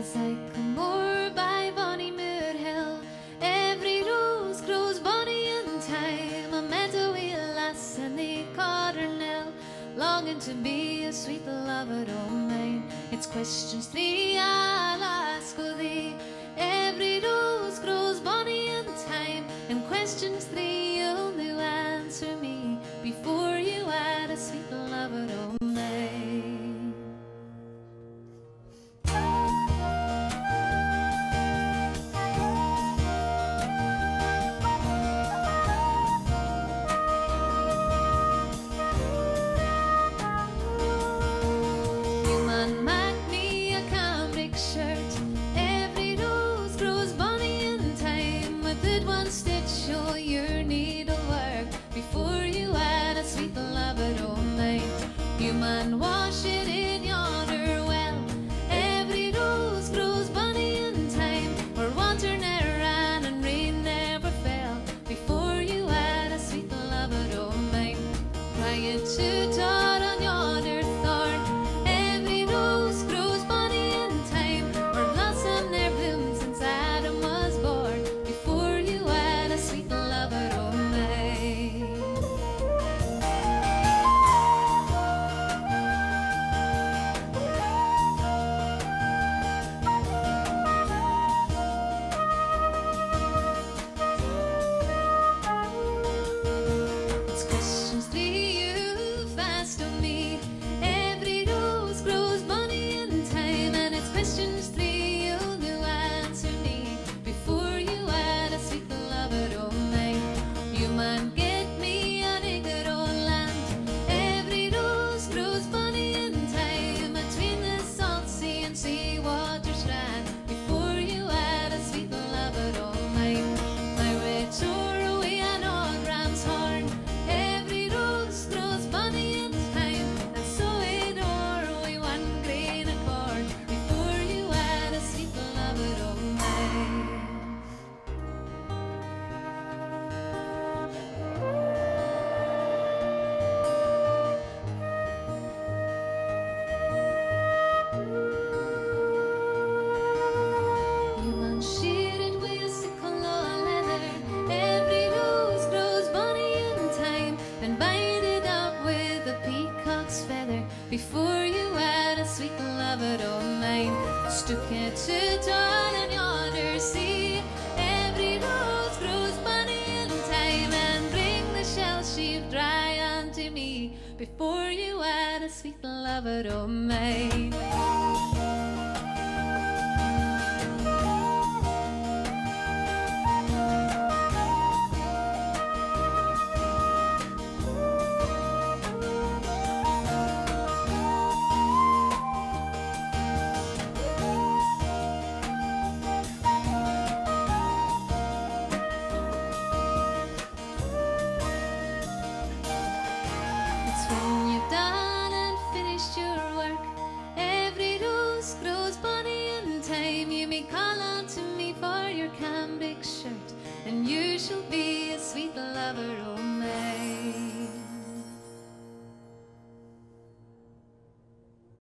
As I come more by Bonnie Mood Hill, every rose grows bonnie in time. I met a wee lass in the Cardinal, longing to be a sweet lover o' mine. It's questions three I need. Before you had a sweet lover of mine Stuck at the dawn and yonder sea. Every rose grows bunny in time And bring the shell sheaf dry unto me Before you had a sweet lover of mine